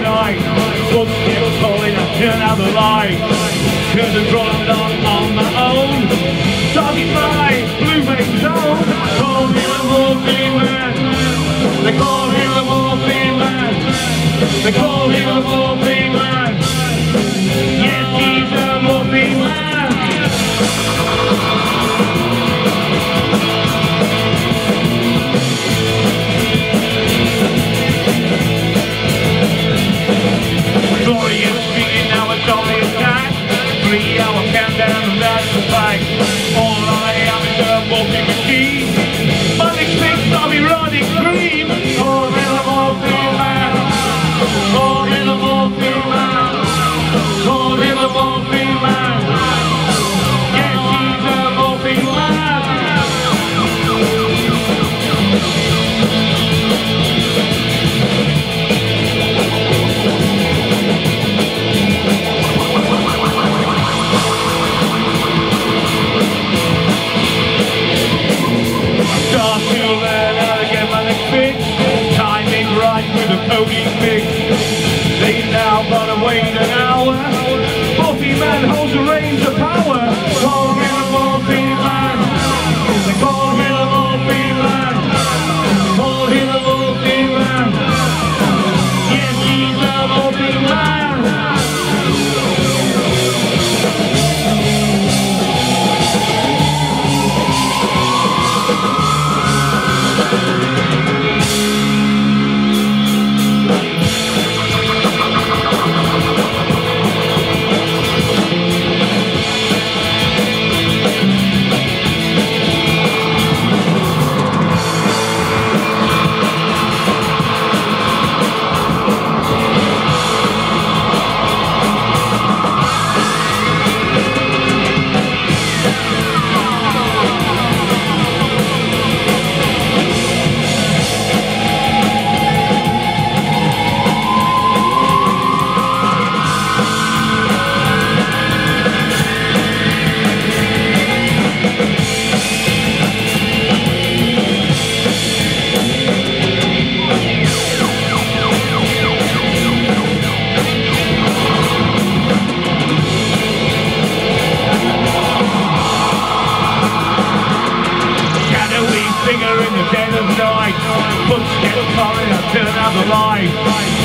night But still calling another lie Cause I'm drawing on on my own Doggy fly, blue mate zone Call me the Wolfie man. They call me the Wolfie man. They call me Three hour countdown and that's the fact. All I am is a morphine machine. But sticks of erotic cream. To learn how to get my next fix. Timing right with a pony fix. They now way to the line.